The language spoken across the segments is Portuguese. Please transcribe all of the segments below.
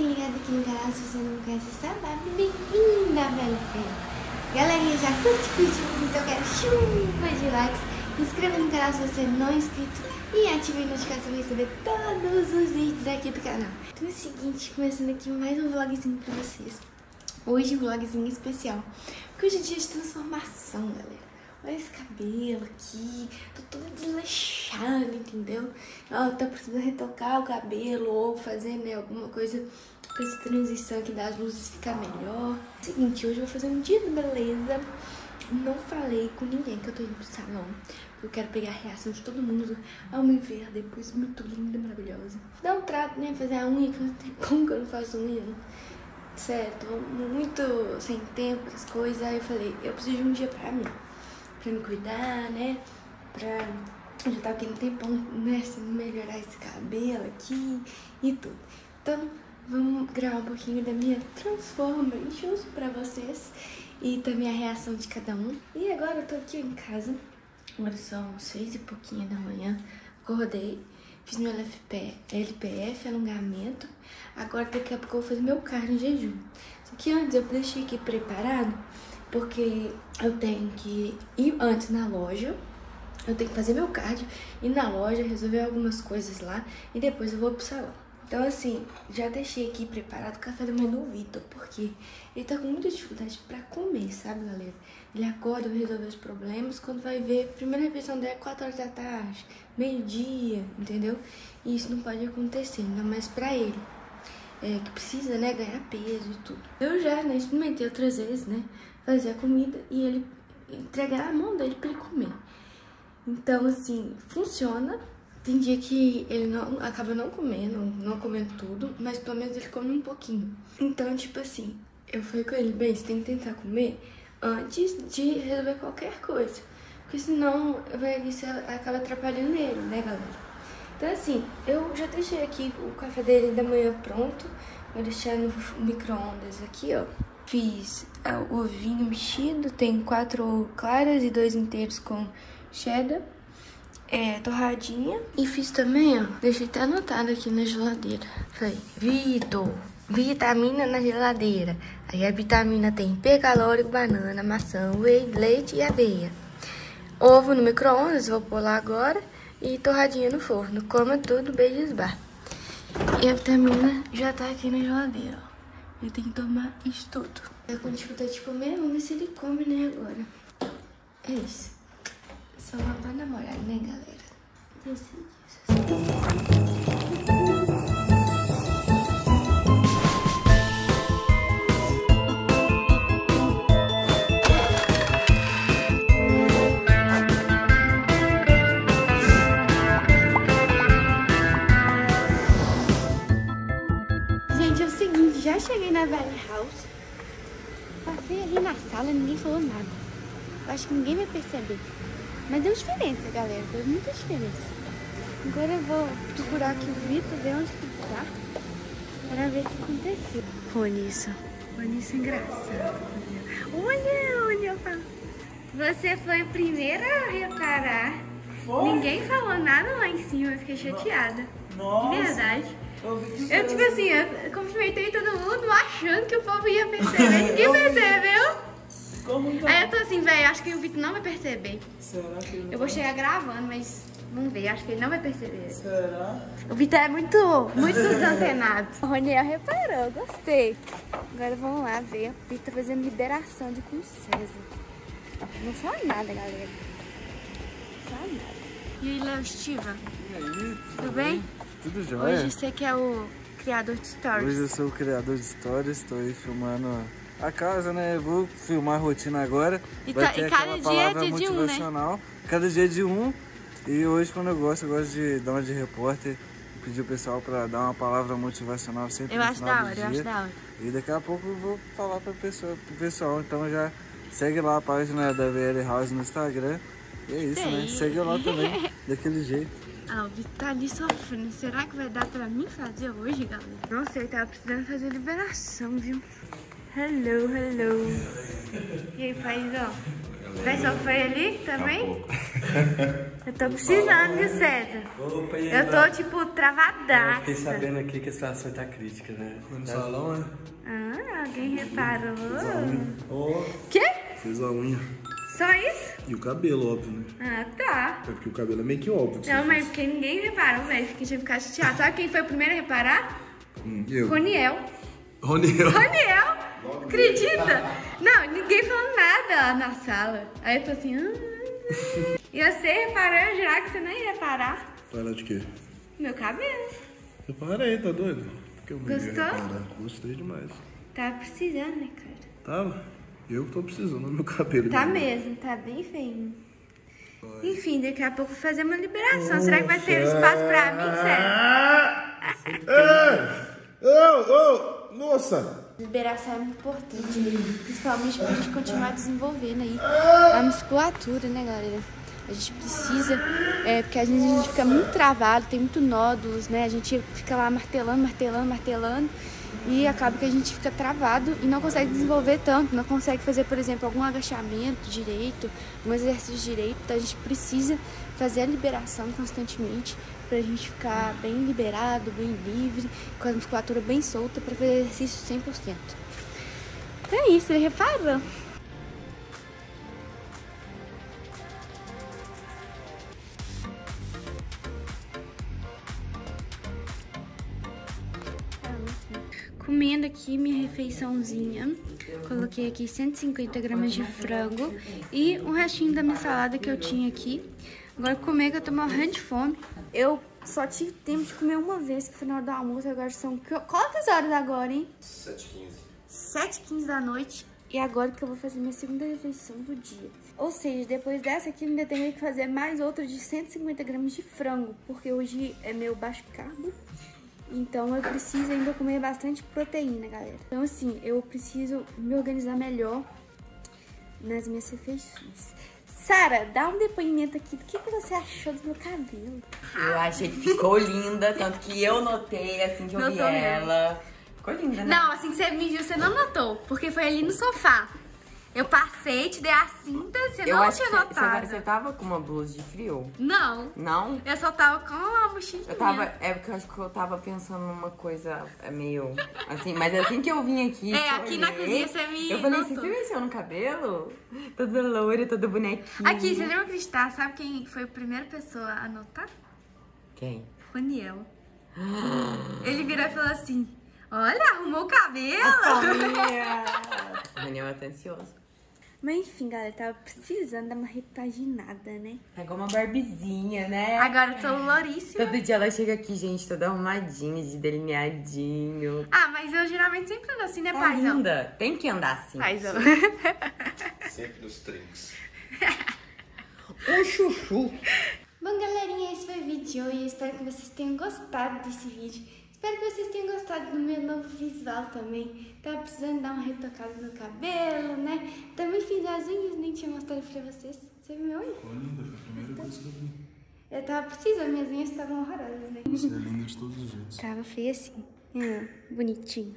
ligada aqui no canal, se você não conhece, sabe? Bem-vinda, Bela Feira. Galerinha, já curte, curte, então eu quero chuva de likes. Se inscreva no canal se você não é inscrito e ative a notificação para receber todos os vídeos aqui do canal. Então é o seguinte, começando aqui mais um vlogzinho pra vocês. Hoje um vlogzinho especial, porque hoje é dia de transformação, galera. Olha esse cabelo aqui, tô toda desleixada, entendeu? Ó, tá precisando retocar o cabelo ou fazer, né, alguma coisa com essa transição aqui das luzes ficar melhor. Seguinte, hoje eu vou fazer um dia de beleza. Não falei com ninguém que eu tô indo pro salão, eu quero pegar a reação de todo mundo ao me ver depois muito linda, maravilhosa. Dá um trato, né, fazer a unha, como que eu não faço unha, certo? Muito sem tempo, as coisas. Aí eu falei, eu preciso de um dia pra mim pra me cuidar, né? Pra. Eu já tava querendo tempão, né? Assim, melhorar esse cabelo aqui e tudo. Então, vamos gravar um pouquinho da minha transformations pra vocês e também a reação de cada um. E agora eu tô aqui em casa. Agora são seis e pouquinho da manhã. Acordei, fiz meu LFP, LPF, alongamento. Agora daqui a pouco eu vou fazer meu cardio em jejum. Só que antes eu deixei aqui preparado porque eu tenho que ir antes na loja, eu tenho que fazer meu cardio, ir na loja, resolver algumas coisas lá e depois eu vou pro salão. Então, assim, já deixei aqui preparado o café da manhã do Vitor, porque ele tá com muita dificuldade pra comer, sabe, galera? Ele acorda, vai resolver os problemas, quando vai ver, a primeira refeição dele é 4 horas da tarde, meio-dia, entendeu? E isso não pode acontecer, ainda mais pra ele. É, que precisa, né, ganhar peso e tudo. Eu já, né, experimentei outras vezes, né, fazer a comida e ele entregar a mão dele para ele comer. Então, assim, funciona. Tem dia que ele não acaba não comendo, não comendo tudo, mas pelo menos ele come um pouquinho. Então, tipo assim, eu falei com ele, bem, você tem que tentar comer antes de resolver qualquer coisa. Porque senão vai, isso acaba atrapalhando ele, né, galera? Então, assim, eu já deixei aqui o café dele da manhã pronto. Vou deixar no micro-ondas aqui, ó. Fiz é, o ovinho mexido, tem quatro claras e dois inteiros com cheddar, é, torradinha. E fiz também, ó, deixei até anotado aqui na geladeira. Falei, Vitor, vitamina na geladeira. Aí a vitamina tem hipercalórico, banana, maçã, whey, leite e aveia. Ovo no micro-ondas, vou pôr lá agora. E torradinha no forno. Coma tudo, beijos, bar. E a vitamina já tá aqui na geladeira, ó. Ele tem que tomar isso tudo. É com dificuldade de comer, vamos ver se ele come, né, agora. É isso. Só lá pra namorar, né, galera? Decidi. já cheguei na Valley House. Passei ali na sala e ninguém falou nada. Eu acho que ninguém vai perceber. Mas deu diferença, galera. Deu muita diferença. Agora eu vou procurar aqui o Vitor, ver onde que tá. Para ver o que aconteceu. Ronisso. Ronisso é engraçado. Olha, olha. Você foi o primeiro a reparar. Foi? Ninguém falou nada lá em cima. Eu fiquei chateada. Nossa. De verdade. Eu, tipo assim, eu cumprimentei todo mundo achando que o povo ia perceber. Ninguém percebeu. Como tá? Aí eu tô assim, velho, acho que o Vitor não vai perceber. Será que ele Eu vou chegar gravando, mas vamos ver, acho que ele não vai perceber. Será? O Vitor é muito, muito desantenado. O Roniel reparou, gostei. Agora vamos lá ver. O Vitor tá fazendo liberação de com César. Não fala nada, galera. Não fala nada. E aí, Léo Estiva? E aí? Tudo, tudo bem? Tudo jóia? Hoje você que é o criador de stories. Hoje eu sou o criador de stories, estou aí filmando a casa, né? Eu vou filmar a rotina agora. E, Vai tá, ter e cada dia é dia motivacional. De um, né? Cada dia é de um. E hoje, quando eu gosto, eu gosto de dar uma de repórter. Pedir o pessoal para dar uma palavra motivacional sempre eu no acho final da hora, Eu acho da hora. E daqui a pouco eu vou falar para pessoa, pro pessoal. Então já segue lá a página da VL House no Instagram. E é isso, né? Sei. né? Segue lá também, daquele jeito. Ah, o Vitor tá ali sofrendo. Será que vai dar pra mim fazer hoje, galera? Não sei, tava precisando fazer liberação, viu? Hello, hello. E aí, paizão? Vai sofrer ali também? Eu tô precisando, viu, César? Opa, e aí, Eu tô, tipo, Eu travadaça. fiquei sabendo aqui que a situação tá crítica, né? Foi no salão, né? Ah, alguém reparou? Ô, Quê? Fez a unha. Só isso? E o cabelo, óbvio, né? Ah, tá. É porque o cabelo é meio que óbvio. que Não, mas porque ninguém reparou, velho. Fiquei tinha ficado chateado. Sabe quem foi o primeiro a reparar? Hum, eu. Roniel. Roniel. Roniel! Acredita? Não, ninguém falou nada lá na sala. Aí eu tô assim... Ah. E você reparou, eu jurar que você não ia reparar. Para de quê? Meu cabelo. Eu parei, tá doido? Porque eu Gostou? reparar. Gostei demais. Tá precisando, né, cara? Tava? Eu que tô precisando do meu cabelo. Tá meu. mesmo, tá bem feio. Enfim, daqui a pouco vou fazer uma liberação. Será que vai ter espaço pra mim, sério? Ei! Ô, ô, moça! Liberação é muito importante, né? principalmente pra gente continuar desenvolvendo aí a musculatura, né, galera? A gente precisa, é, porque às vezes a gente fica muito travado, tem muito nódulos, né? A gente fica lá martelando, martelando, martelando e acaba que a gente fica travado e não consegue desenvolver tanto, não consegue fazer, por exemplo, algum agachamento direito, um exercício direito. Então a gente precisa fazer a liberação constantemente pra gente ficar bem liberado, bem livre, com a musculatura bem solta pra fazer exercício 100%. Então é isso, reparou? Comendo aqui minha refeiçãozinha. Coloquei aqui 150 gramas de frango e um restinho da minha salada que eu tinha aqui. Agora comer que eu tô morrendo de fome. Eu só tive tempo de comer uma vez, que foi na hora do almoço. Agora são qu- quantas horas agora, hein? 7h15. 7h15 da noite. E agora que eu vou fazer minha segunda refeição do dia. Ou seja, depois dessa aqui, eu ainda tenho que fazer mais outra de 150 gramas de frango. Porque hoje é meu baixo carbo. Então eu preciso ainda comer bastante proteína, galera. Então assim, eu preciso me organizar melhor nas minhas refeições. Sara, dá um depoimento aqui. Do que, que você achou do meu cabelo? Eu achei que ficou linda, tanto que eu notei assim que eu vi Notou mesmo. ela. Ficou linda, né? Não, assim que você me viu, você não notou. Porque foi ali no sofá. Eu passei, te dei a cinta, você eu não tinha notado. você tava com uma blusa de frio. Não, Não? eu só tava com a mochilinha. Eu tava. É porque eu acho que eu tava pensando numa coisa é, meio. Assim, mas assim que eu vim aqui. É, aqui na olhei, cozinha você me Eu falei assim: notou. você mexeu no cabelo? Toda loira, toda bonequinha. Aqui, você não acreditar, sabe quem foi a primeira pessoa a notar? Quem? Roniel. Ele virou e falou assim: Olha, arrumou o cabelo. Daniel é atencioso. Mas enfim, galera, tava precisando dar uma repaginada, né? Pegou uma barbizinha, né? Agora eu tô louríssima. Todo dia ela chega aqui, gente, toda arrumadinha, de delineadinho. Ah, mas eu geralmente sempre ando assim, né, Tá paizão? linda. Tem que andar assim. Paizão. Sempre nos trinks. Um chuchu. Bom, galerinha, esse foi o vídeo de hoje. Eu espero que vocês tenham gostado desse vídeo. Espero que vocês tenham gostado do meu novo visual também. Tava precisando dar uma retocada no cabelo, né? Também fiz as unhas, nem tinha mostrado pra vocês. Você viu minha unha? Ficou linda, foi a primeira coisa que eu vi. Eu tava precisando, minhas unhas estavam horrorosas, né? Você é linda de todos os jeitos. Tava feio assim. Ah, bonitinho.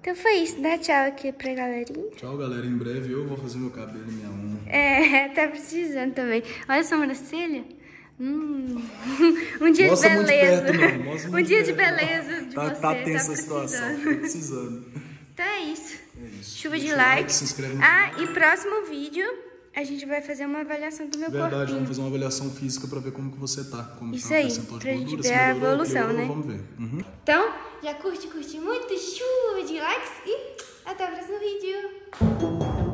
Então foi isso. Dá tchau aqui pra galerinha. Tchau, galera. Em breve eu vou fazer meu cabelo e minha unha. É, tá precisando também. Olha a sobrancelha. Hum. Um dia Mostra de de beleza. perto. Mostra um dia de de perto, não. beleza de Tá, você. tá tensa a precisando. situação. Tô precisando. Então é isso. isso. Chuva de Deixa like, likes. se inscreve no ah, e próximo vídeo a gente vai fazer uma avaliação do meu Verdade, corpinho. vamos fazer uma avaliação física pra ver como que você tá. Como Isso tá aí, percentual de pra gente gordura, ver se a evolução, piorou, né? Vamos ver. Uhum. Então, já curte, curte muito, chuva de likes e até o próximo vídeo.